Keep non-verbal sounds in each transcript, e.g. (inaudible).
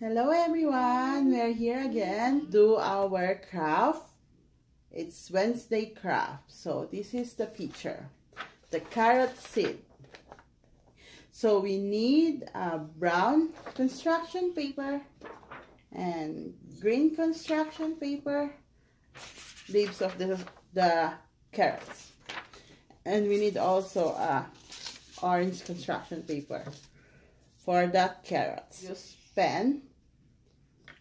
Hello everyone, we're here again do our craft. It's Wednesday craft. So this is the picture. The carrot seed. So we need a brown construction paper and green construction paper, leaves of the, the carrots. And we need also a orange construction paper for the carrots. Use pen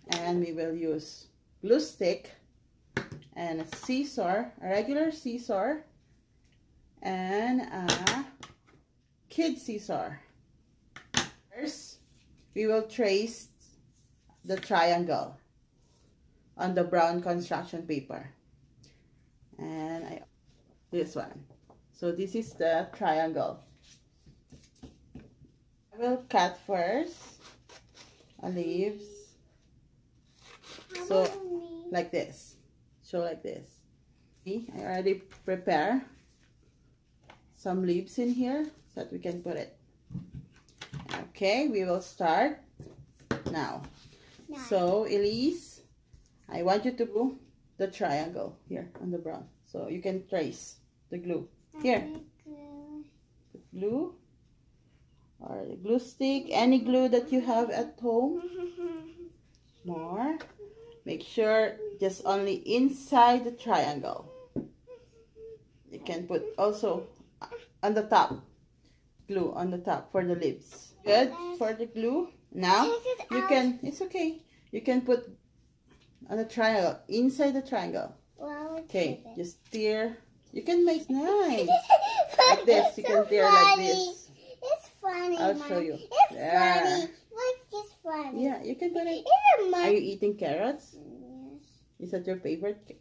and we will use glue stick and a scissor, a regular scissor and a kid scissor. First, we will trace the triangle on the brown construction paper. And I, this one. So this is the triangle. I will cut first a leaves so like this. So like this. See, I already prepare some leaves in here so that we can put it. Okay we will start now. So Elise I want you to do the triangle here on the brown. So you can trace the glue. Here. The glue or the glue stick. Any glue that you have at home. (laughs) More Make sure just only inside the triangle. You can put also on the top, glue on the top for the lips. Good for the glue. Now you can, it's okay. You can put on the triangle, inside the triangle. Okay, just tear. You can make (laughs) nice. like this, you can tear like this. It's funny, I'll show you. It's funny. Yeah, you can put it. Are you eating carrots? Yes. Is that your favorite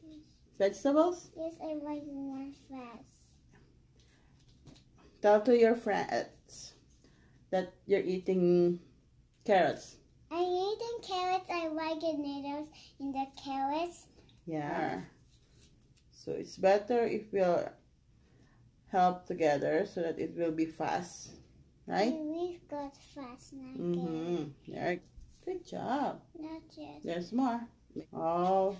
vegetables? Yes, I like more fast. Tell to your friends that you're eating carrots. I'm eating carrots. I like the noodles in the carrots. Yeah. So it's better if we'll help together so that it will be fast. Right? We've got fast now. Mm. Mm-hmm. Good job. Not yet. There's more. Oh,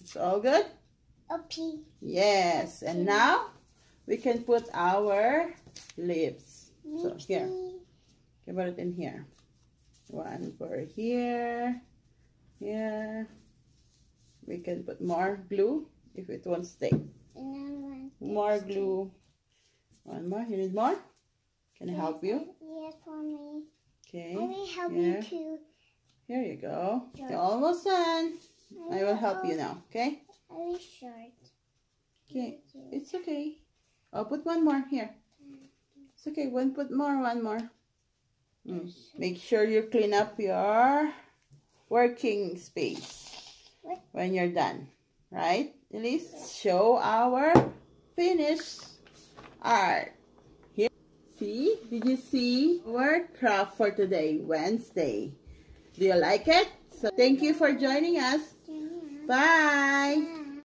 it's all good? Okay. Yes. And now we can put our leaves. So here. Okay, put it in here. One for here. Here. We can put more glue if it won't stay. More glue. One more. You need more? Can I help you? Yes, for me. Okay. I will help here. you too. Here you go. You're almost done. I will help you now, okay? I will short. Okay. It's okay. I'll put one more here. It's okay. One put more, one more. Mm. Make sure you clean up your working space when you're done. Right? Elise, show our finished art. See? Did you see our craft for today, Wednesday? Do you like it? So thank you for joining us. Bye.